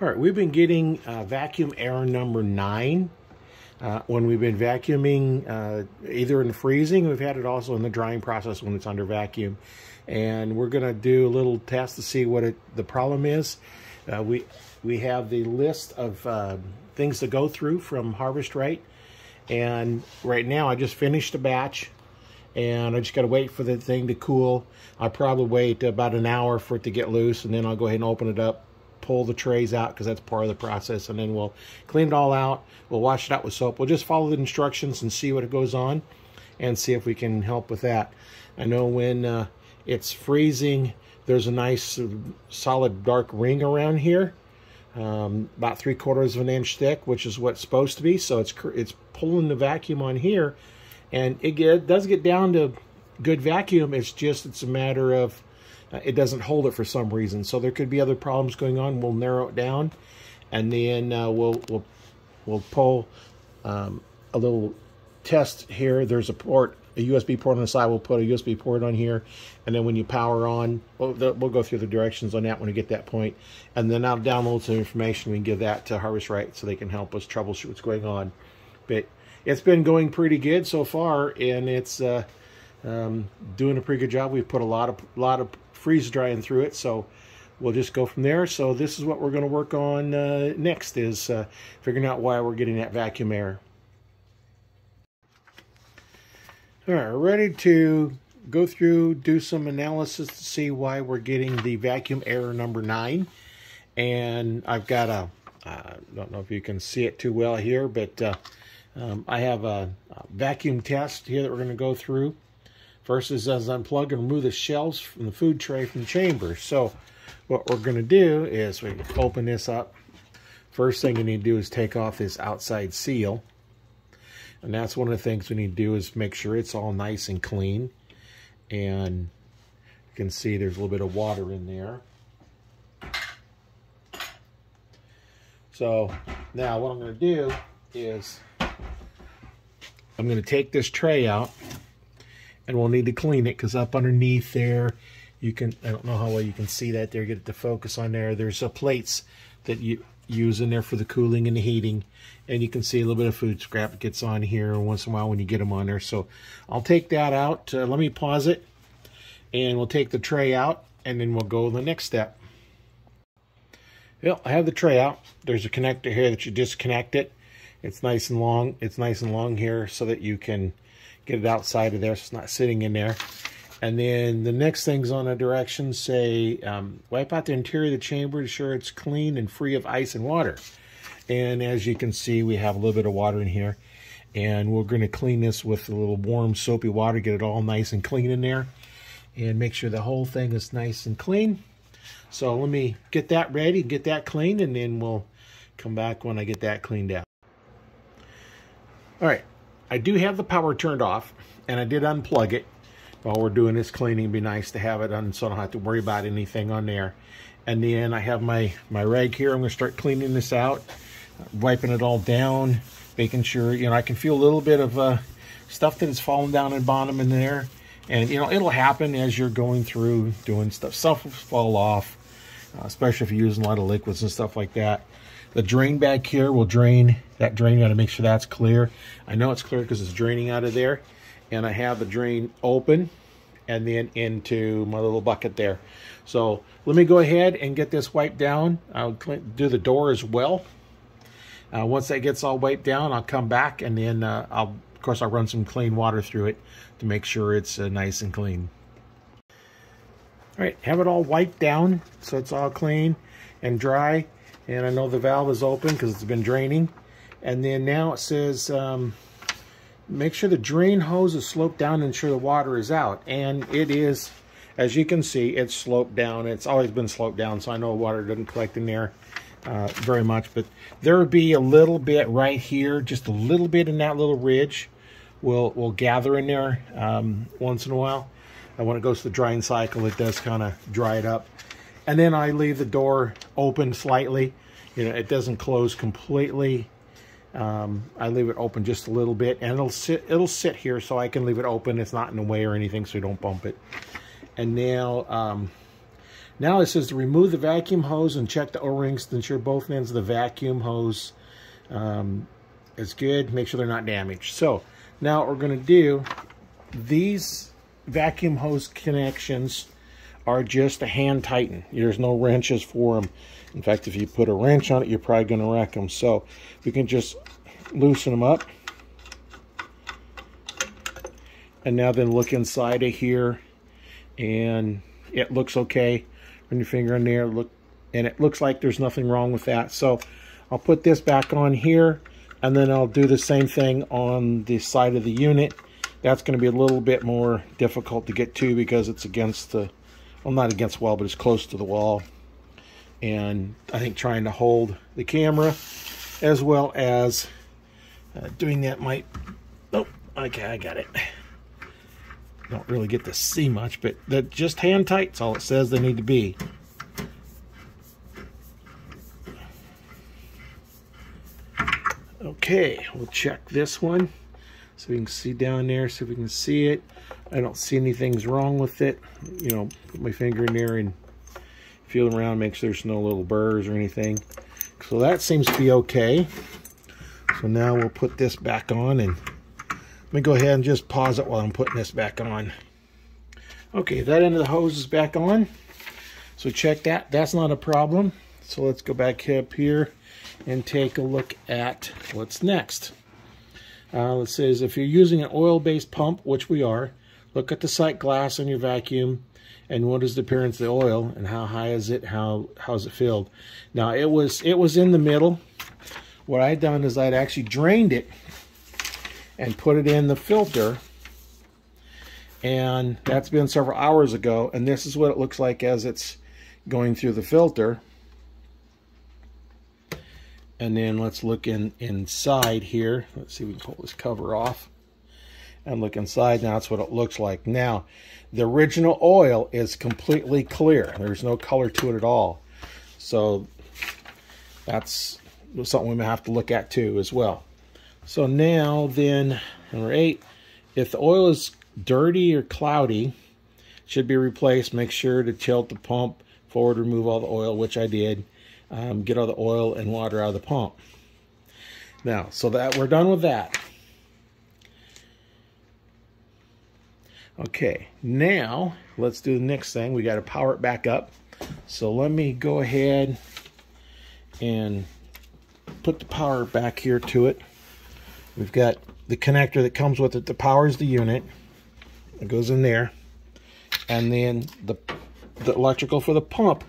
All right, we've been getting uh, vacuum error number nine uh, when we've been vacuuming, uh, either in freezing, we've had it also in the drying process when it's under vacuum. And we're going to do a little test to see what it, the problem is. Uh, we, we have the list of uh, things to go through from Harvest Right. And right now I just finished a batch and I just got to wait for the thing to cool. I'll probably wait about an hour for it to get loose and then I'll go ahead and open it up pull the trays out because that's part of the process and then we'll clean it all out. We'll wash it out with soap. We'll just follow the instructions and see what it goes on and see if we can help with that. I know when uh, it's freezing there's a nice uh, solid dark ring around here um, about three quarters of an inch thick which is what's supposed to be. So it's it's pulling the vacuum on here and it, get, it does get down to good vacuum. It's just it's a matter of uh, it doesn't hold it for some reason. So there could be other problems going on. We'll narrow it down, and then uh, we'll we'll we'll pull um, a little test here. There's a port, a USB port on the side. We'll put a USB port on here, and then when you power on, we'll, we'll go through the directions on that when we get that point, and then I'll download some information. We can give that to Harvest Right so they can help us troubleshoot what's going on. But it's been going pretty good so far, and it's uh, um, doing a pretty good job. We've put a lot of lot of freeze drying through it. So we'll just go from there. So this is what we're going to work on uh, next is uh, figuring out why we're getting that vacuum error. All right, ready to go through, do some analysis to see why we're getting the vacuum error number nine. And I've got a, I don't know if you can see it too well here, but uh, um, I have a, a vacuum test here that we're going to go through. First is as unplug and remove the shelves from the food tray from the chamber. So what we're going to do is we open this up. First thing we need to do is take off this outside seal. And that's one of the things we need to do is make sure it's all nice and clean. And you can see there's a little bit of water in there. So now what I'm going to do is I'm going to take this tray out and we'll need to clean it because up underneath there you can I don't know how well you can see that there get it to focus on there. There's a plates that you use in there for the cooling and the heating and you can see a little bit of food scrap gets on here once in a while when you get them on there. So I'll take that out uh, let me pause it and we'll take the tray out and then we'll go the next step. Well I have the tray out. There's a connector here that you disconnect it. It's nice and long it's nice and long here so that you can get it outside of there so it's not sitting in there. And then the next things on the directions say um, wipe out the interior of the chamber to ensure it's clean and free of ice and water. And as you can see, we have a little bit of water in here. And we're going to clean this with a little warm soapy water, get it all nice and clean in there. And make sure the whole thing is nice and clean. So let me get that ready, get that cleaned, and then we'll come back when I get that cleaned out. All right, I do have the power turned off, and I did unplug it while we're doing this cleaning. It'd be nice to have it on so I don't have to worry about anything on there. And then I have my, my rag here. I'm going to start cleaning this out, wiping it all down, making sure, you know, I can feel a little bit of uh, stuff that is falling down in bottom in there. And, you know, it'll happen as you're going through doing stuff. Stuff will fall off, uh, especially if you're using a lot of liquids and stuff like that. The drain back here will drain. That drain, got to make sure that's clear. I know it's clear because it's draining out of there. And I have the drain open and then into my little bucket there. So let me go ahead and get this wiped down. I'll do the door as well. Uh, once that gets all wiped down, I'll come back and then uh, I'll, of course, I'll run some clean water through it to make sure it's uh, nice and clean. All right, have it all wiped down so it's all clean and dry and I know the valve is open because it's been draining. And then now it says um, make sure the drain hose is sloped down and ensure the water is out. And it is as you can see it's sloped down. It's always been sloped down so I know water doesn't collect in there uh, very much. But there would be a little bit right here just a little bit in that little ridge will will gather in there um, once in a while. And when it goes to the drying cycle it does kind of dry it up and then I leave the door open slightly. You know, it doesn't close completely. Um, I leave it open just a little bit, and it'll sit. It'll sit here, so I can leave it open. It's not in the way or anything, so don't bump it. And now, um, Now it says to remove the vacuum hose and check the O-rings to ensure both ends of the vacuum hose um, is good. Make sure they're not damaged. So now what we're going to do, these vacuum hose connections are just a hand tighten. There's no wrenches for them. In fact, if you put a wrench on it, you're probably going to wreck them. So we can just loosen them up. And now then look inside of here and it looks okay. Run your finger in there, look, and it looks like there's nothing wrong with that. So I'll put this back on here and then I'll do the same thing on the side of the unit. That's going to be a little bit more difficult to get to because it's against the, well not against the wall, but it's close to the wall. And I think trying to hold the camera as well as uh, doing that might, oh, okay, I got it. Don't really get to see much, but that just hand tight. tight's all it says they need to be. Okay, we'll check this one. So we can see down there, see if we can see it. I don't see anything's wrong with it. You know, put my finger in there and feel around, make sure there's no little burrs or anything. So that seems to be okay. So now we'll put this back on and let me go ahead and just pause it while I'm putting this back on. Okay, that end of the hose is back on. So check that. That's not a problem. So let's go back up here and take a look at what's next. Uh, it says if you're using an oil-based pump, which we are, look at the sight glass on your vacuum and what is the appearance of the oil and how high is it, how how's it filled. Now it was it was in the middle. What I'd done is I'd actually drained it and put it in the filter and that's been several hours ago and this is what it looks like as it's going through the filter and then let's look in inside here. Let's see if we can pull this cover off and look inside. Now that's what it looks like. Now, the original oil is completely clear. There's no color to it at all. So that's something we have to look at too as well. So now then, number eight, if the oil is dirty or cloudy, should be replaced. Make sure to tilt the pump forward, remove all the oil, which I did um, get all the oil and water out of the pump. Now, so that we're done with that. Okay, now let's do the next thing. We got to power it back up. So let me go ahead and put the power back here to it. We've got the connector that comes with it that powers the unit. It goes in there. And then the, the electrical for the pump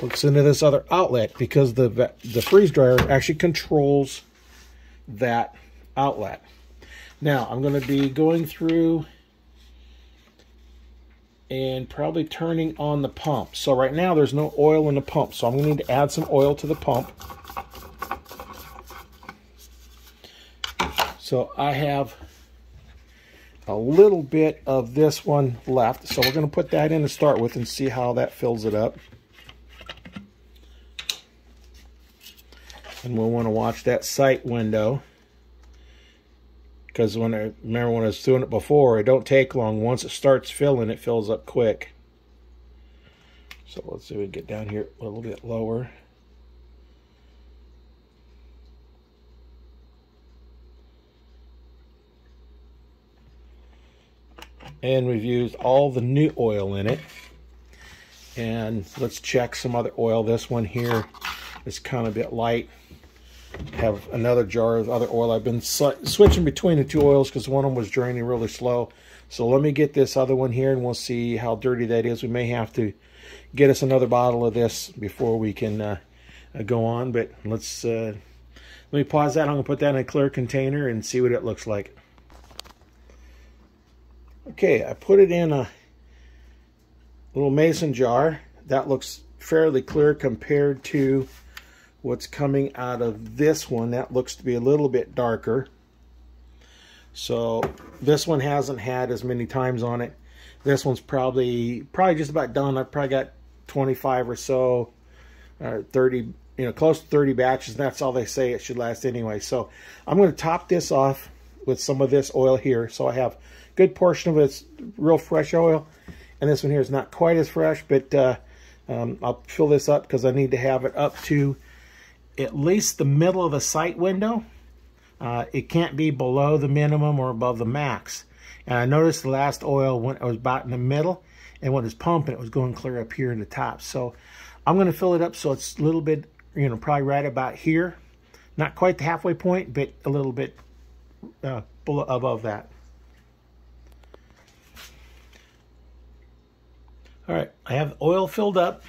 hooks into this other outlet because the, the freeze dryer actually controls that outlet. Now, I'm going to be going through and probably turning on the pump. So right now there's no oil in the pump, so I'm going to need to add some oil to the pump. So I have a little bit of this one left. So we're going to put that in to start with and see how that fills it up. and we'll want to watch that sight window because when I remember when I was doing it before, it don't take long. Once it starts filling, it fills up quick. So let's see if we get down here a little bit lower. And we've used all the new oil in it. And let's check some other oil. This one here is kind of a bit light have another jar of other oil. I've been switching between the two oils because one of them was draining really slow. So let me get this other one here and we'll see how dirty that is. We may have to get us another bottle of this before we can uh, uh, go on. But let's uh, let me pause that. I'm going to put that in a clear container and see what it looks like. Okay, I put it in a little mason jar. That looks fairly clear compared to what's coming out of this one. That looks to be a little bit darker. So this one hasn't had as many times on it. This one's probably probably just about done. I've probably got 25 or so, or 30, you know, close to 30 batches. That's all they say it should last anyway. So I'm going to top this off with some of this oil here. So I have good portion of it's real fresh oil. And this one here is not quite as fresh, but uh, Um, I'll fill this up because I need to have it up to at least the middle of the sight window. Uh, it can't be below the minimum or above the max. And I noticed the last oil when it was about in the middle, and when it was pumping, it was going clear up here in the top. So I'm going to fill it up so it's a little bit, you know, probably right about here. Not quite the halfway point, but a little bit uh, above that. All right, I have oil filled up.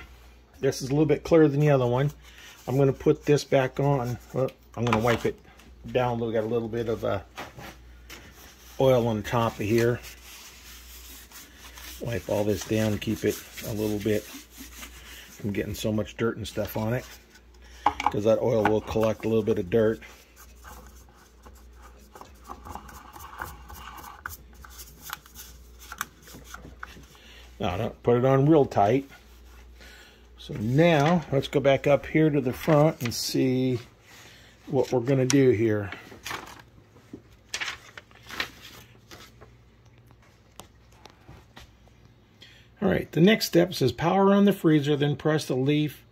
This is a little bit clearer than the other one. I'm going to put this back on. Well, I'm going to wipe it down. We got a little bit of uh, oil on top of here. Wipe all this down, keep it a little bit from getting so much dirt and stuff on it. Because that oil will collect a little bit of dirt. Now, don't put it on real tight. So now, let's go back up here to the front and see what we're going to do here. All right, the next step says power on the freezer, then press the leaf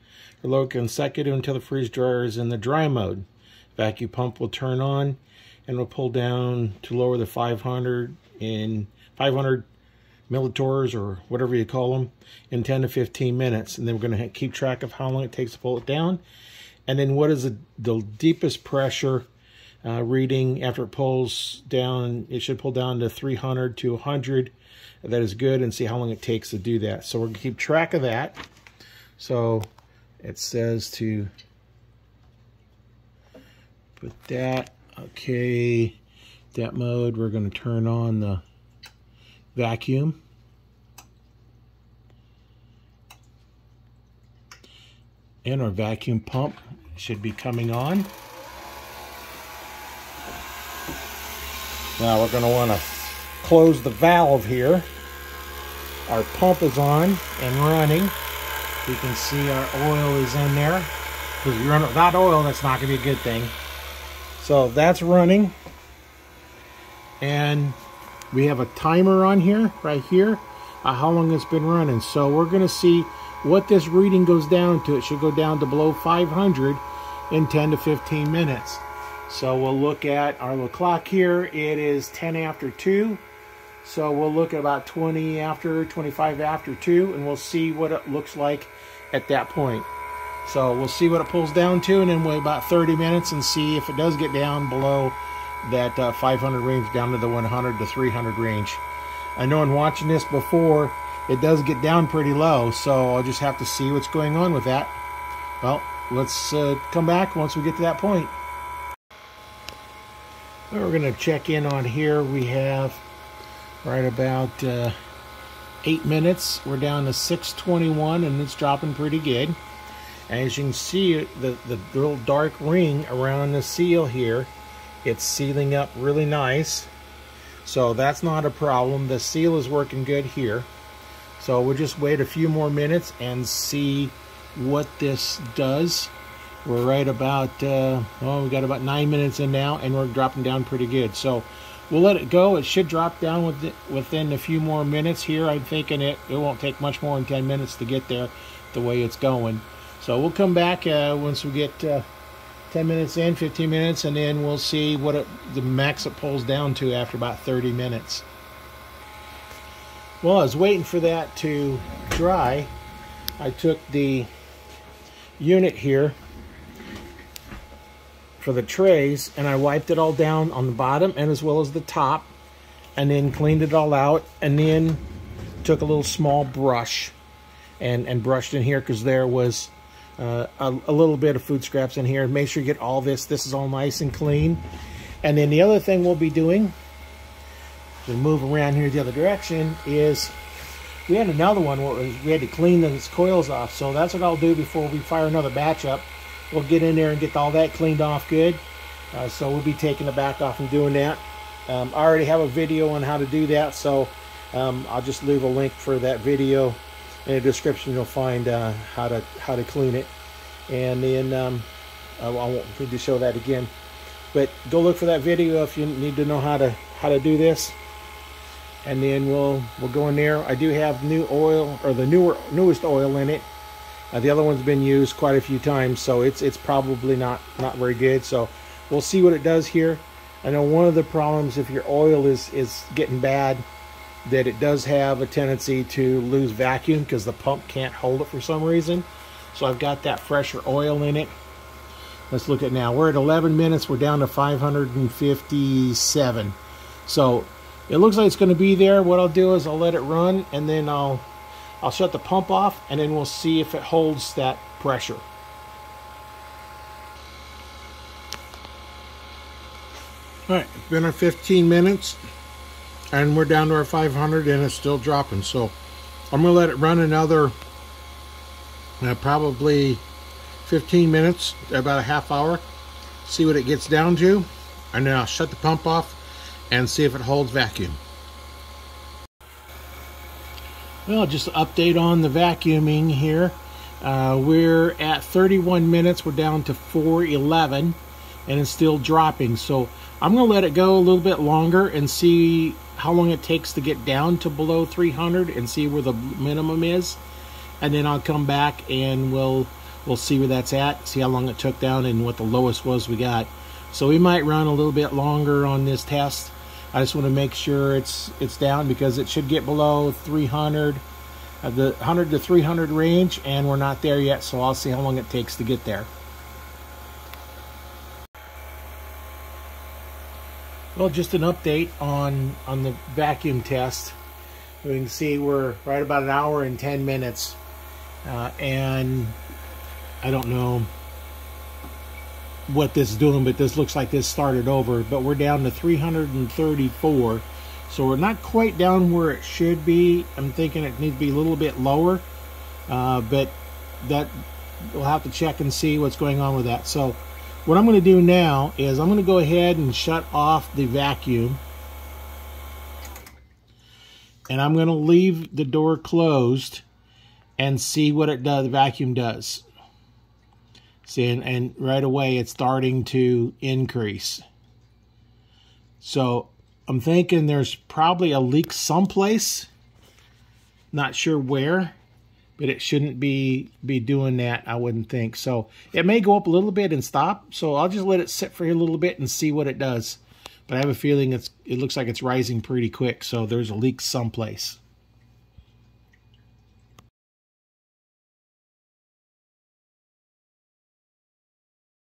or load consecutive until the freeze dryer is in the dry mode. Vacuum pump will turn on and will pull down to lower the 500 in 500 millitorrs or whatever you call them in 10 to 15 minutes. And then we're going to keep track of how long it takes to pull it down. And then what is the, the deepest pressure uh, reading after it pulls down. It should pull down to 300 to 100. That is good and see how long it takes to do that. So we're going to keep track of that. So it says to put that. Okay, that mode. We're going to turn on the vacuum. And our vacuum pump should be coming on. Now we're going to want to close the valve here. Our pump is on and running. You can see our oil is in there. Because if you run it without oil, that's not going to be a good thing. So that's running. And we have a timer on here, right here, uh, how long it's been running. So we're going to see what this reading goes down to. It should go down to below 500 in 10 to 15 minutes. So we'll look at our little clock here. It is 10 after 2. So we'll look at about 20 after, 25 after 2, and we'll see what it looks like at that point. So we'll see what it pulls down to, and then wait about 30 minutes and see if it does get down below that uh, 500 range down to the 100 to 300 range. I know in watching this before, it does get down pretty low, so I'll just have to see what's going on with that. Well, let's uh, come back once we get to that point. we're going to check in on here. We have right about uh, eight minutes. We're down to 621 and it's dropping pretty good. As you can see, the, the little dark ring around the seal here it's sealing up really nice. So that's not a problem. The seal is working good here. So we'll just wait a few more minutes and see what this does. We're right about, uh, well, we got about nine minutes in now and we're dropping down pretty good. So we'll let it go. It should drop down with within a few more minutes here. I'm thinking it, it won't take much more than 10 minutes to get there the way it's going. So we'll come back uh, once we get uh, 10 minutes in, 15 minutes, and then we'll see what it, the max it pulls down to after about 30 minutes. Well, I was waiting for that to dry. I took the unit here for the trays and I wiped it all down on the bottom and as well as the top and then cleaned it all out and then took a little small brush and, and brushed in here because there was uh, a, a, little bit of food scraps in here. Make sure you get all this. This is all nice and clean. And then the other thing we'll be doing, to move around here the other direction, is we had another one where we had to clean those coils off. So that's what I'll do before we fire another batch up. We'll get in there and get all that cleaned off good. Uh, so we'll be taking the back off and doing that. Um, I already have a video on how to do that, so um, I'll just leave a link for that video in the description you'll find uh, how to how to clean it and then um, I, I won't need to show that again but go look for that video if you need to know how to how to do this and then we'll we'll go in there I do have new oil or the newer newest oil in it Uh, the other one's been used quite a few times, so it's it's probably not not very good. So we'll see what it does here. I know one of the problems if your oil is is getting bad, that it does have a tendency to lose vacuum because the pump can't hold it for some reason. So I've got that fresher oil in it. Let's look at now. We're at 11 minutes. We're down to 557. So it looks like it's going to be there. What I'll do is I'll let it run and then I'll I'll shut the pump off and then we'll see if it holds that pressure. All right, it's been our 15 minutes and we're down to our 500 and it's still dropping. So I'm gonna let it run another uh, probably 15 minutes, about a half hour, see what it gets down to, and then I'll shut the pump off and see if it holds vacuum. Well, just update on the vacuuming here. Uh, we're at 31 minutes. We're down to 411 and it's still dropping. So I'm going to let it go a little bit longer and see how long it takes to get down to below 300 and see where the minimum is. And then I'll come back and we'll we'll see where that's at, see how long it took down and what the lowest was we got. So we might run a little bit longer on this test I just want to make sure it's it's down because it should get below 300 uh, the 100 to 300 range and we're not there yet so I'll see how long it takes to get there. Well just an update on on the vacuum test. We can see we're right about an hour and 10 minutes uh, and I don't know what this is doing, but this looks like this started over. But we're down to 334. So we're not quite down where it should be. I'm thinking it needs to be a little bit lower. Uh, but that we'll have to check and see what's going on with that. So what I'm going to do now is I'm going to go ahead and shut off the vacuum. And I'm going to leave the door closed and see what it does, the vacuum does. See, and, and right away it's starting to increase. So I'm thinking there's probably a leak someplace. Not sure where, but it shouldn't be be doing that, I wouldn't think. So it may go up a little bit and stop. So I'll just let it sit for a little bit and see what it does. But I have a feeling it's it looks like it's rising pretty quick. So there's a leak someplace.